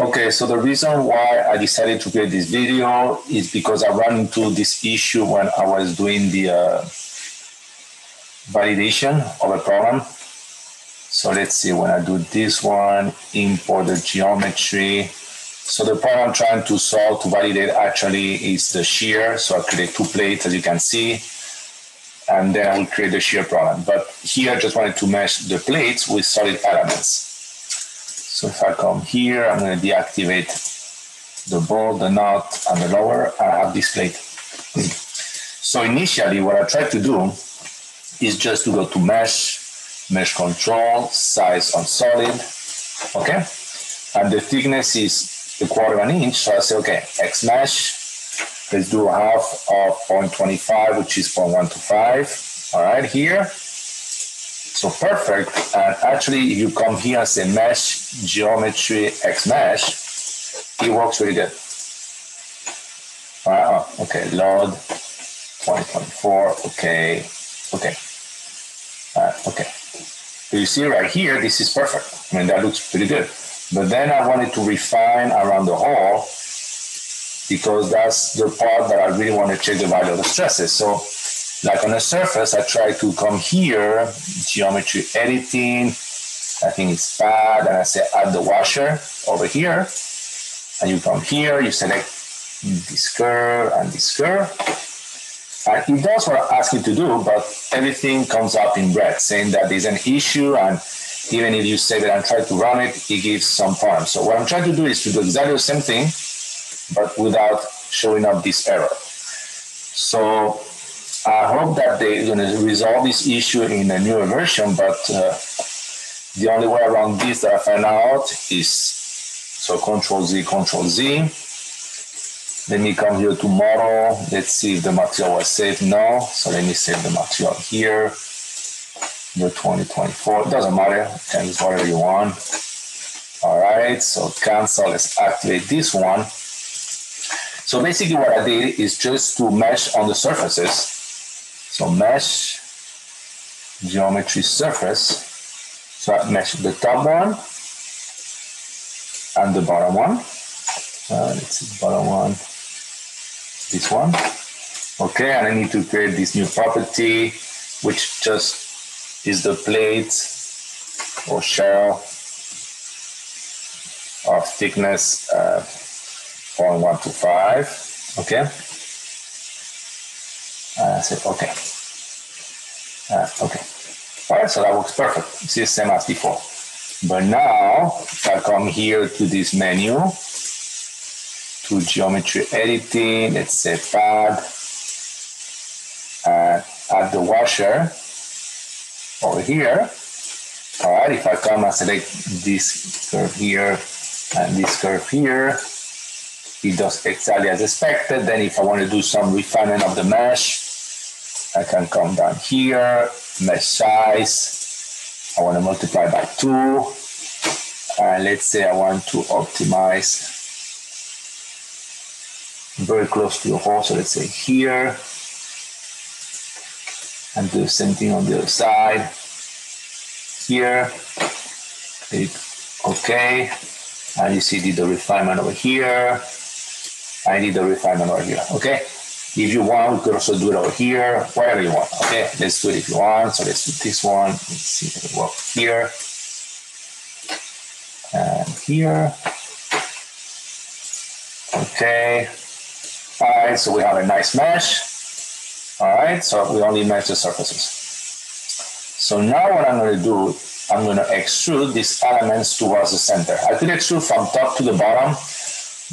Okay, so the reason why I decided to create this video is because I ran into this issue when I was doing the uh, validation of a problem. So let's see, when I do this one, import the geometry. So the problem I'm trying to solve to validate actually is the shear. So I create two plates as you can see, and then I will create the shear problem. But here I just wanted to mesh the plates with solid elements. So if I come here, I'm going to deactivate the bolt, the nut, and the lower. Uh, I have this plate. So initially, what I tried to do is just to go to mesh, mesh control, size on solid, okay? And the thickness is a quarter of an inch. So I say, okay, X mesh, let's do half of 0.25, which is 0.125. All right, here. So perfect. And actually, you come here and say mesh geometry X mesh, it works really good. Oh, okay. Load 2024. Okay. Okay. Right. Okay. So you see right here, this is perfect. I mean, that looks pretty good. But then I wanted to refine around the hole because that's the part that I really want to check the value of the stresses. So like on the surface, I try to come here, geometry editing, I think it's pad, and I say add the washer over here. And you come here, you select this curve and this curve. And it does what I ask you to do, but everything comes up in red, saying that there's an issue. And even if you save it and try to run it, it gives some problems. So what I'm trying to do is to do exactly the same thing, but without showing up this error. So I hope that they're going to resolve this issue in a newer version, but uh, the only way around this that I found out is so Control Z, Control Z. Let me come here to model. Let's see if the material was saved. No, so let me save the material here. The 2024, it doesn't matter, can use whatever you want. All right, so cancel, let's activate this one. So basically what I did is just to mesh on the surfaces so mesh geometry surface. So I mesh the top one and the bottom one. Uh, let's see, bottom one, this one. Okay, and I need to create this new property, which just is the plate or shell of thickness uh, 0.125. Okay. And said, okay. Uh, okay. All right, so that works perfect. It's the same as before. But now, if I come here to this menu, to geometry editing, let's say pad, and add the washer over here. All right, if I come and select this curve here and this curve here, it does exactly as expected. Then if I want to do some refinement of the mesh, I can come down here, mesh size. I want to multiply by two. And let's say I want to optimize very close to the hole. So let's say here. And do the same thing on the other side. Here. Click OK. And you see the refinement over here. I need the refinement over here. Okay. If you want, you could also do it over here, wherever you want. Okay, let's do it if you want. So let's do this one. Let's see if it works here. And here. Okay. All right, so we have a nice mesh. All right, so we only mesh the surfaces. So now what I'm going to do, I'm going to extrude these elements towards the center. I could extrude from top to the bottom,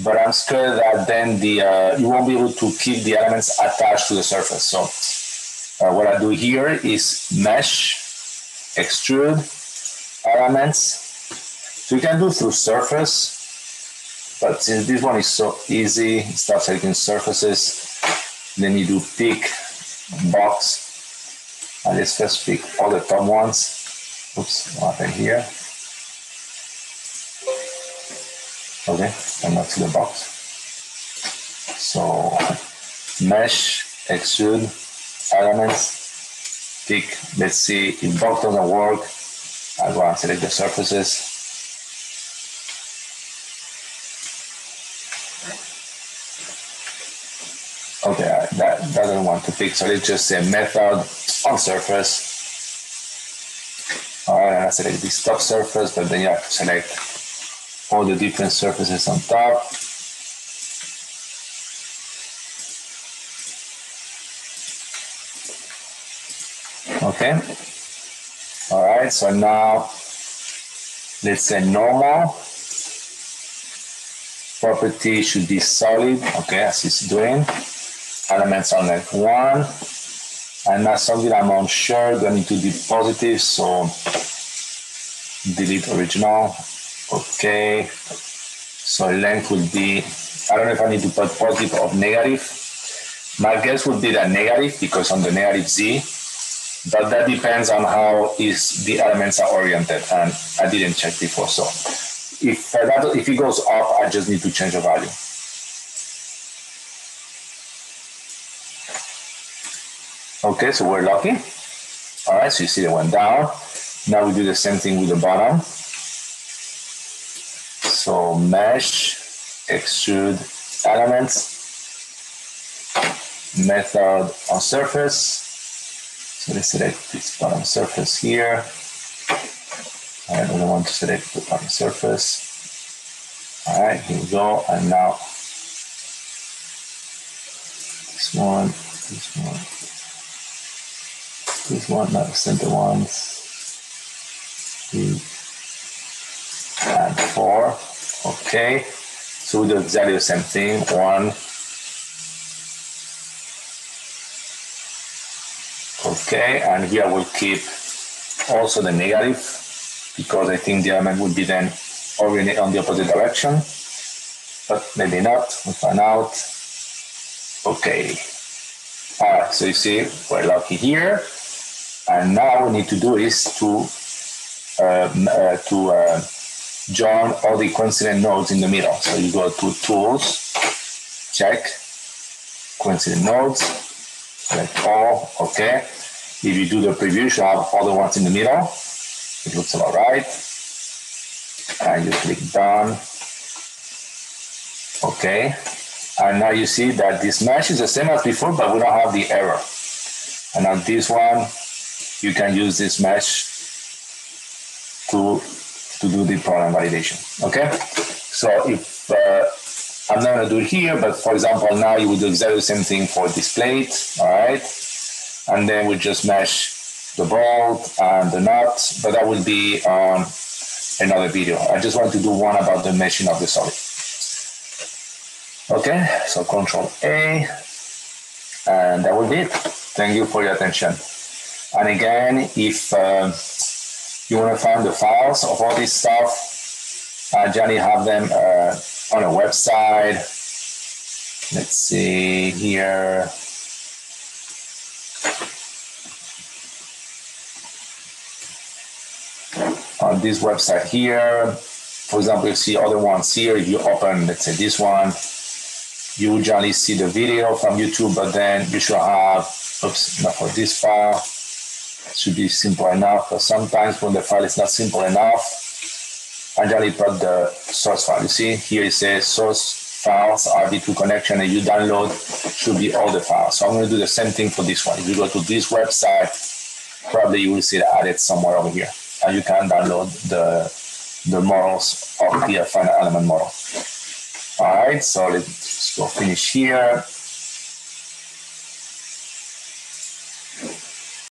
but I'm scared that then the uh, you won't be able to keep the elements attached to the surface. So uh, what I do here is mesh, extrude elements. So you can do through surface, but since this one is so easy, start selecting surfaces. Then you do pick box. And let's just pick all the top ones. Oops, what happened here? Okay, and that's the box. So mesh, extrude, elements, pick, let's see if box doesn't work, I'll go and select the surfaces. Okay, uh, that doesn't want to pick, so let's just say method on surface. All right, I select this top surface, but then you have to select all the different surfaces on top. Okay. All right, so now let's say normal. Property should be solid, okay, as it's doing elements on that one. And that's something I'm unsure, need to be positive? So delete original. Okay. So length will be, I don't know if I need to put positive or negative. My guess would be that negative because on the negative Z, but that depends on how is the elements are oriented and I didn't check before. So if that, if it goes up, I just need to change the value. Okay, so we're lucky. All right, so you see it went down. Now we do the same thing with the bottom. So mesh, extrude elements, method on surface. So let's select this bottom surface here. I don't want to select the bottom surface. All right, here we go. And now this one, this one, this one, not the center ones. Three and four. Okay. So we do exactly the same thing. One. Okay, and here we'll keep also the negative because I think the element would be then oriented on the opposite direction. But maybe not. We'll find out. Okay. All right, so you see, we're lucky here. And now we need to do is to uh, uh, to uh, join all the coincident nodes in the middle. So you go to tools, check coincident nodes, select all, okay. If you do the preview, you have all the ones in the middle. It looks about right. And you click done. Okay. And now you see that this mesh is the same as before, but we don't have the error. And on this one, you can use this mesh to to do the problem validation. Okay, so if uh, I'm not gonna do it here, but for example, now you would do exactly the same thing for this plate. All right, and then we just mesh the bolt and the nut, but that will be on another video. I just want to do one about the meshing of the solid. Okay, so Control A, and that will be it. Thank you for your attention. And again, if uh, you want to find the files of all this stuff, uh, Johnny have them uh, on a website. Let's see here. On this website here, for example, you see other ones here. If you open, let's say this one, you generally see the video from YouTube, but then you should have, oops, not for this file should be simple enough. But sometimes when the file is not simple enough, generally put the source file. You see here it says source files RD2 connection and you download should be all the files. So I'm going to do the same thing for this one. If you go to this website, probably you will see it added somewhere over here. And you can download the the models of the finite element model. All right, so let's go finish here.